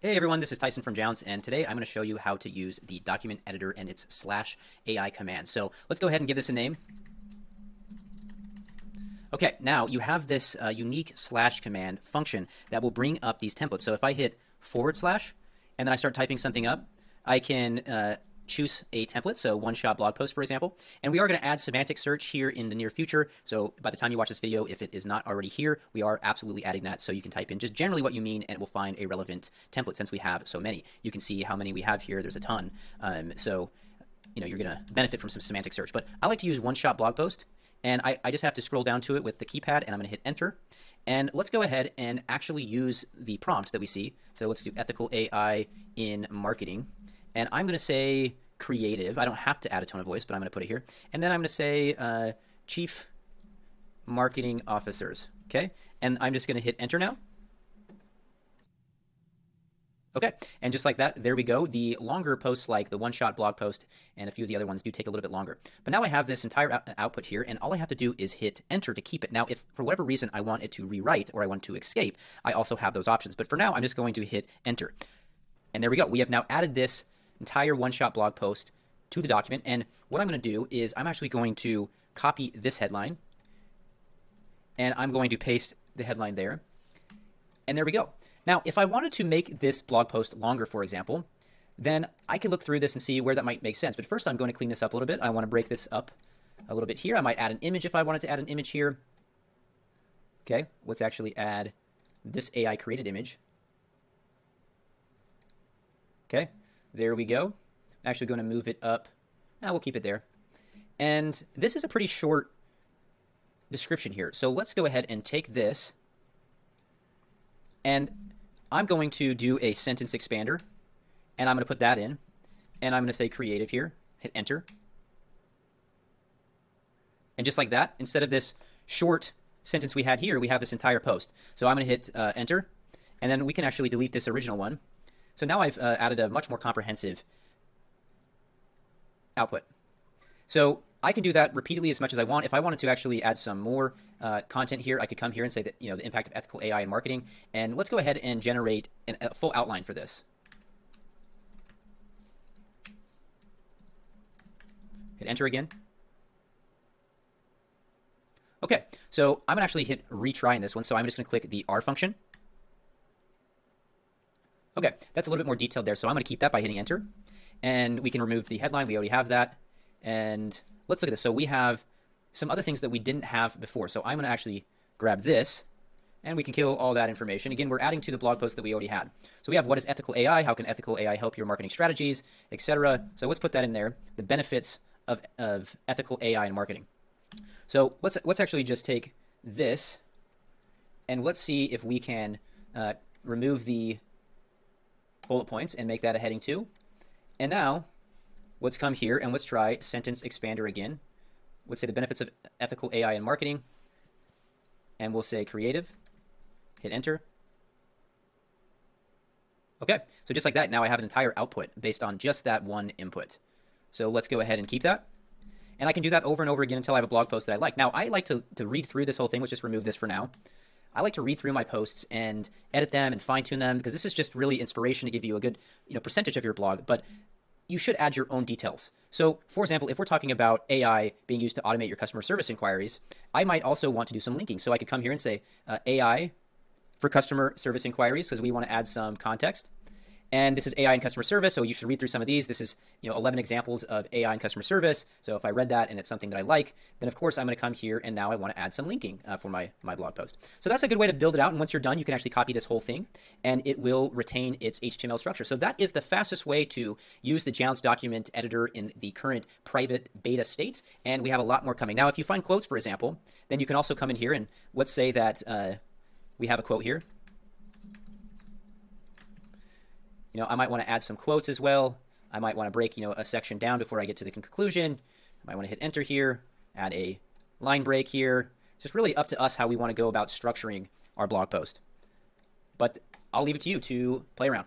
Hey everyone, this is Tyson from Jounce, and today I'm going to show you how to use the document editor and its slash AI command. So let's go ahead and give this a name. Okay, now you have this uh, unique slash command function that will bring up these templates. So if I hit forward slash and then I start typing something up, I can uh, choose a template, so one-shot blog post, for example. And we are going to add semantic search here in the near future. So by the time you watch this video, if it is not already here, we are absolutely adding that. So you can type in just generally what you mean, and it will find a relevant template since we have so many. You can see how many we have here. There's a ton. Um, so you know you're going to benefit from some semantic search. But I like to use one-shot blog post. And I, I just have to scroll down to it with the keypad, and I'm going to hit enter. And let's go ahead and actually use the prompt that we see. So let's do ethical AI in marketing. And I'm going to say creative. I don't have to add a tone of voice, but I'm going to put it here. And then I'm going to say uh, chief marketing officers. Okay. And I'm just going to hit enter now. Okay, and just like that, there we go. The longer posts, like the one-shot blog post and a few of the other ones, do take a little bit longer. But now I have this entire out output here, and all I have to do is hit enter to keep it. Now, if for whatever reason I want it to rewrite or I want to escape, I also have those options. But for now, I'm just going to hit enter. And there we go. We have now added this entire one-shot blog post to the document. And what I'm going to do is I'm actually going to copy this headline and I'm going to paste the headline there. And there we go. Now, if I wanted to make this blog post longer, for example, then I could look through this and see where that might make sense. But first, I'm going to clean this up a little bit. I want to break this up a little bit here. I might add an image if I wanted to add an image here. Okay, let's actually add this AI created image. Okay, there we go. I'm actually going to move it up. Now we'll keep it there. And this is a pretty short description here. So let's go ahead and take this. And I'm going to do a sentence expander. And I'm going to put that in. And I'm going to say creative here. Hit enter. And just like that, instead of this short sentence we had here, we have this entire post. So I'm going to hit uh, enter. And then we can actually delete this original one. So now I've uh, added a much more comprehensive output. So I can do that repeatedly as much as I want. If I wanted to actually add some more uh, content here, I could come here and say that, you know, the impact of ethical AI in marketing. And let's go ahead and generate an, a full outline for this. Hit enter again. Okay, so I'm gonna actually hit retry in this one. So I'm just gonna click the R function. Okay, that's a little bit more detailed there, so I'm going to keep that by hitting enter. And we can remove the headline. We already have that. And let's look at this. So we have some other things that we didn't have before. So I'm going to actually grab this, and we can kill all that information. Again, we're adding to the blog post that we already had. So we have what is ethical AI, how can ethical AI help your marketing strategies, etc. So let's put that in there, the benefits of, of ethical AI in marketing. So let's, let's actually just take this, and let's see if we can uh, remove the bullet points and make that a heading two. And now let's come here and let's try sentence expander again. Let's say the benefits of ethical AI in marketing. And we'll say creative. Hit enter. Okay, so just like that, now I have an entire output based on just that one input. So let's go ahead and keep that. And I can do that over and over again until I have a blog post that I like. Now, I like to, to read through this whole thing. Let's just remove this for now. I like to read through my posts and edit them and fine tune them because this is just really inspiration to give you a good, you know, percentage of your blog. But you should add your own details. So, for example, if we're talking about AI being used to automate your customer service inquiries, I might also want to do some linking. So I could come here and say uh, AI for customer service inquiries because we want to add some context. And this is AI and customer service, so you should read through some of these. This is, you know, 11 examples of AI and customer service. So if I read that and it's something that I like, then of course I'm going to come here and now I want to add some linking uh, for my, my blog post. So that's a good way to build it out. And once you're done, you can actually copy this whole thing and it will retain its HTML structure. So that is the fastest way to use the Jounce document editor in the current private beta state. And we have a lot more coming. Now, if you find quotes, for example, then you can also come in here and let's say that uh, we have a quote here. Know, I might want to add some quotes as well. I might want to break, you know, a section down before I get to the conclusion. I might want to hit enter here, add a line break here. It's just really up to us how we want to go about structuring our blog post. But I'll leave it to you to play around.